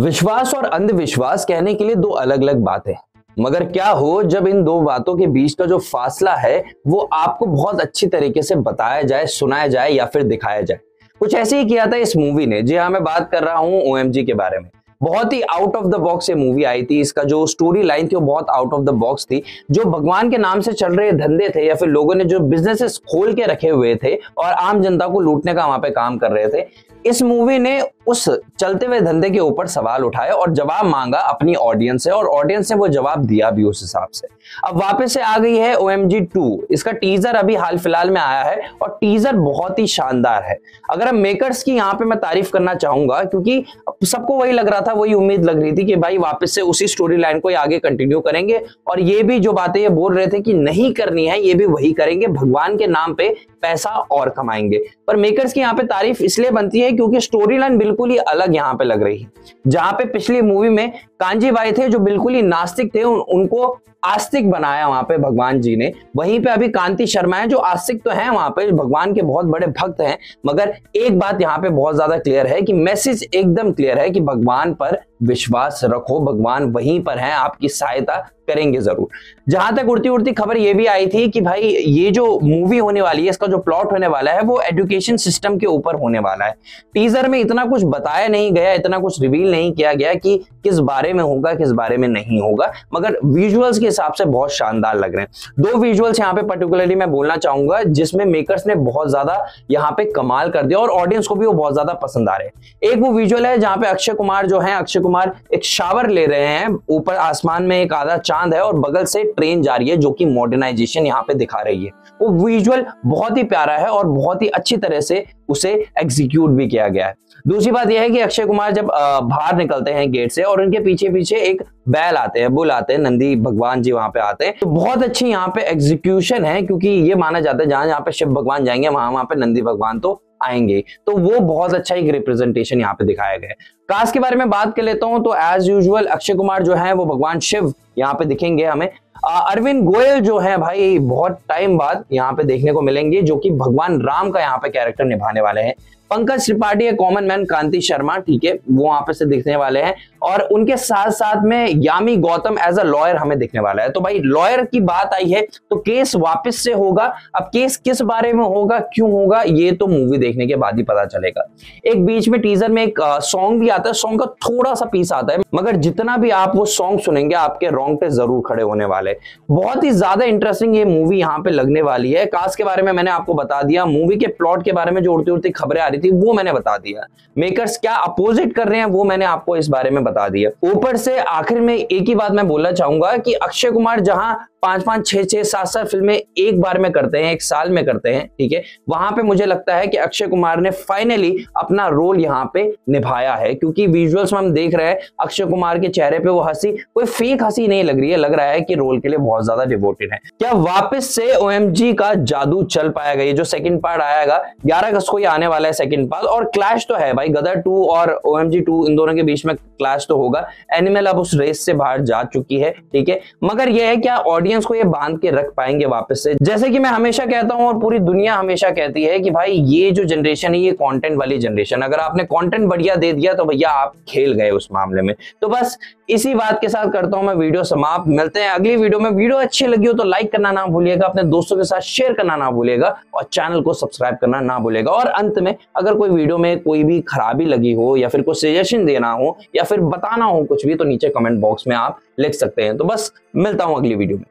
विश्वास और अंधविश्वास कहने के लिए दो अलग अलग बातें मगर क्या हो जब इन दो बातों के बीच का जो फासला है, वो आपको बहुत अच्छी तरीके से बताया जाए, सुनाया जाए या फिर दिखाया जाए? कुछ ऐसे ही किया था इस मूवी ने। जी हाँ मैं बात कर रहा हूँ ओ के बारे में। बहुत ही आउट ऑफ़ द बॉक्स ये मूवी आई थी। इसका जो स्टोरी लाइन थी, वो बहुत आउट ऑफ़ द बॉक्स थी। जो भगवान के नाम से चल रहे धंधे थे या फिर लोगों ने जो बिजनेसेस खोल के रखे हुए थे और आम जनता को लूटने का वहाँ पे काम कर रहे थे, इस मूवी ने उस चलते हुए धंधे के ऊपर सवाल उठाए और जवाब मांगा अपनी ऑडियंस से और ऑडियंस ने वो जवाब दिया भी उस हिसाब से। अब वापस से आ गई है ओ एम जी टू इसका टीजर अभी हाल फ़िलहाल में आया है और टीजर बहुत ही शानदार है। अगर हम मेकर्स की यहाँ पे मैं तारीफ़ करना चाहूँगा, क्योंकि सबको वही लग रहा था, वही उम्मीद लग रही थी कि भाई वापस से उसी स्टोरी लाइन को आगे कंटिन्यू करेंगे। और ये भी जो बातें ये बोल रहे थे कि नहीं करनी है, ये भी वही करेंगे, भगवान के नाम पे पैसा और कमाएँगे। पर मेकर्स की यहाँ पे तारीफ़ इसलिए बनती है क्योंकि स्टोरी लाइन बिल्कुल ही अलग यहाँ पे लग रही है। जहाँ पे पिछली मूवी में कांजी भाई थे जो बिल्कुल ही नास्तिक थे उन, उनको आस्तिक बनाया वहाँ पे भगवान जी ने। वहीं पे अभी कांति शर्मा है जो आस्तिक तो है वहाँ पे भगवान के बहुत बड़े भक्त हैं मगर एक बात यहाँ पे बहुत ज़्यादा क्लियर है कि मैसेज एकदम क्लियर है कि भगवान पर विश्वास रखो भगवान वहीं पर है आपकी सहायता करेंगे ज़रूर। जहाँ तक उड़ती उड़ती खबर ये भी आई थी कि भाई, ये जो मूवी होने वाली है, इसका जो प्लॉट होने वाला है, वो एजुकेशन सिस्टम के ऊपर होने वाला है। टीजर में इतना कुछ बताया नहीं गया, इतना कुछ रिवील नहीं किया गया कि किस बारे में होगा, किस बारे में नहीं होगा, मगर विजुअल्स के हिसाब से बहुत शानदार लग रहे हैं। दो विजुअल्स यहाँ पे पर्टिकुलरली मैं बोलना चाहूँगा, जिसमें मेकर्स ने बहुत ज़्यादा यहाँ पे कमाल कर दिया और ऑडियंस को भी वो बहुत ज़्यादा पसंद आ रहे हैं। एक वो विजुअल है जहाँ पे अक्षय कुमार जो है, अक्षय कुमार एक शावर ले रहे हैं, ऊपर आसमान में एक आधा चाँद है और बगल से ट्रेन जा रही है, जो कि मॉडर्नाइजेशन यहाँ पे दिखा रही है। वो विजुअल बहुत ही प्यारा है और बहुत ही अच्छी तरह से उसे एग्जीक्यूट भी किया गया है। दूसरी बात यह है कि अक्षय कुमार जब बाहर निकलते हैं गेट से और उनके पीछे पीछे एक बैल आते हैं, बुल आते हैं, नंदी भगवान जी वहाँ पे आते हैं। तो बहुत अच्छी यहाँ पे एग्जीक्यूशन है, क्योंकि ये माना जाता है, जहाँ जहाँ पे शिव भगवान जाएँगे, वहाँ वहाँ पे नंदी भगवान तो आएँगे तो वो बहुत अच्छा एक रिप्रेजेंटेशन यहाँ पे दिखाया गया है। कास्ट के बारे में बात कर लेता हूँ तो एज यूजुअल अक्षय कुमार जो है, वो भगवान शिव यहाँ पे दिखेंगे हमें। अरविंद गोयल जो है भाई, बहुत टाइम बाद यहाँ पे देखने को मिलेंगे, जो कि भगवान राम का यहाँ पे कैरेक्टर निभाने वाले हैं। पंकज त्रिपाठी है कॉमन मैन कांति शर्मा, ठीक है, वो वहाँ पे से दिखने वाले हैं। और उनके साथ साथ में Yami Gautam as a lawyer हमें दिखने वाला है। तो भाई लॉयर की बात आई है तो केस वापस से होगा। अब केस किस बारे में होगा, क्यों होगा, ये तो मूवी देखने के बाद ही पता चलेगा। एक बीच में टीजर में एक सॉन्ग भी आता है सॉन्ग का थोड़ा सा पीस आता है, मगर जितना भी आप वो सॉन्ग सुनेंगे, आपके रोंगटे ज़रूर खड़े होने वाले बहुत ही ज़्यादा इंटरेस्टिंग ये मूवी यहाँ पे लगने वाली है। कास्ट के बारे में मैंने आपको बता दिया मूवी के प्लॉट के बारे में जो उड़ती उड़ती खबरें आ रही थी, वो मैंने बता दिया। मेकर्स क्या अपोजिट कर रहे हैं, वो मैंने आपको इस बारे में बता दिया। ऊपर से आखिर में एक ही बात मैं बोलना चाहूँगा कि अक्षय कुमार जहाँ पाँच पाँच छह छह सात सात फ़िल्में एक बार में करते हैं, एक साल में करते हैं, ठीक है? वहाँ पे मुझे लगता है कि अक्षय कुमार ने फाइनली अपना रोल यहाँ पे निभाया है, क्योंकि विजुअल्स में हम देख रहे हैं, अक्षय कुमार के चेहरे पे वो हँसी, कोई फेक हँसी नहीं लग रही है, लग रहा है कि रोल के लिए बहुत ज़्यादा डिवोटेड है। क्या वापस से ओएमजी का जादू चल पाएगा? ये जो सेकंड पार्ट आएगा ग्यारह अगस्त को ही आने वाला है सेकंड पार्ट और क्लैश तो है भाई, गदर टू और ओ टू, इन दोनों के बीच में क्लैश तो होगा, एनिमल अब उस रेस से बाहर जा चुकी है, ठीक है? मगर यह है क्या ऑडियंस को ये बाँध के रख पाएँगे वापस से। जैसे कि मैं हमेशा कहता हूँ और पूरी दुनिया हमेशा कहती है कि भाई, ये जो जनरेशन है, ये कंटेंट वाली जनरेशन अगर आपने कंटेंट बढ़िया दे दिया तो भैया आप खेल गए उस मामले में। तो बस इसी बात के साथ करता हूँ मैं वीडियो समाप्त। मिलते हैं अगली वीडियो में। वीडियो अच्छी लगी हो तो लाइक करना ना भूलिएगा, अपने दोस्तों के साथ शेयर करना ना भूलिएगा और चैनल को सब्सक्राइब करना ना भूलिएगा। और अंत में, अगर कोई वीडियो में कोई भी खराबी लगी हो या फिर कोई सजेशन देना हो या फिर बताना हो कुछ भी तो नीचे कमेंट बॉक्स में आप लिख सकते हैं। तो बस, मिलता हूँ अगली वीडियो में।